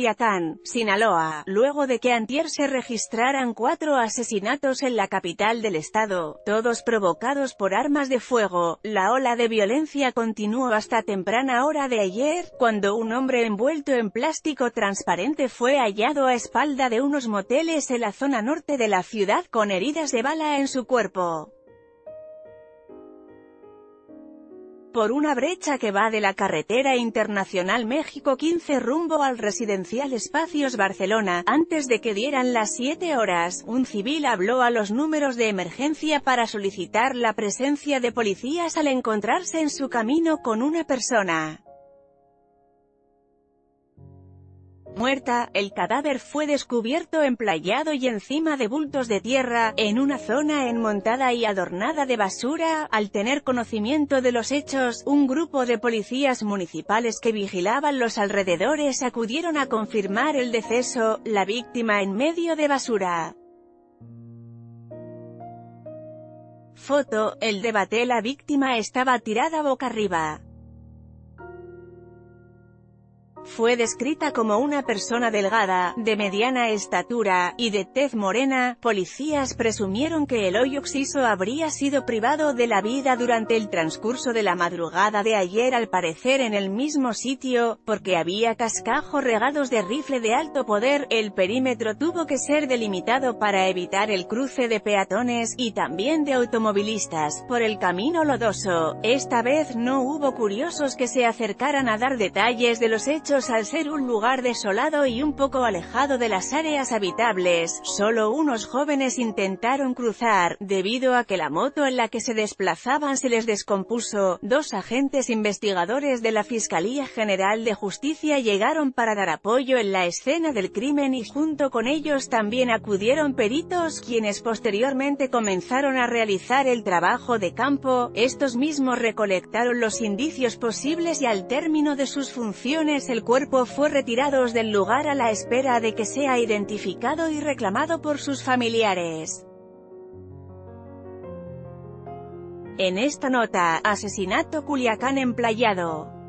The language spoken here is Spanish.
Culiacán, Sinaloa, luego de que antier se registraran cuatro asesinatos en la capital del estado, todos provocados por armas de fuego. La ola de violencia continuó hasta temprana hora de ayer, cuando un hombre envuelto en plástico transparente fue hallado a espalda de unos moteles en la zona norte de la ciudad con heridas de bala en su cuerpo. Por una brecha que va de la carretera internacional México 15 rumbo al residencial Espacios Barcelona. Antes de que dieran las 7 horas, un civil habló a los números de emergencia para solicitar la presencia de policías al encontrarse en su camino con una persona. Muerta, el cadáver fue descubierto emplayado y encima de bultos de tierra, en una zona enmontada y adornada de basura. Al tener conocimiento de los hechos, un grupo de policías municipales que vigilaban los alrededores acudieron a confirmar el deceso, la víctima en medio de basura. Foto, el debate la víctima estaba tirada boca arriba. Fue descrita como una persona delgada, de mediana estatura, y de tez morena. Policías presumieron que el hoyo oxiso habría sido privado de la vida durante el transcurso de la madrugada de ayer al parecer en el mismo sitio, porque había cascajos regados de rifle de alto poder. El perímetro tuvo que ser delimitado para evitar el cruce de peatones, y también de automovilistas, por el camino lodoso. Esta vez no hubo curiosos que se acercaran a dar detalles de los hechos al ser un lugar desolado y un poco alejado de las áreas habitables, solo unos jóvenes intentaron cruzar, debido a que la moto en la que se desplazaban se les descompuso. Dos agentes investigadores de la Fiscalía General de Justicia llegaron para dar apoyo en la escena del crimen y junto con ellos también acudieron peritos quienes posteriormente comenzaron a realizar el trabajo de campo. Estos mismos recolectaron los indicios posibles y al término de sus funciones el cuerpo fue retirado del lugar a la espera de que sea identificado y reclamado por sus familiares. En esta nota, asesinato Culiacán emplayado.